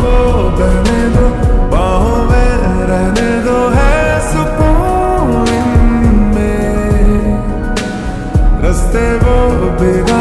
को बहने दो बाहों में रहने दो है सुकून में रस्ते वो बेगा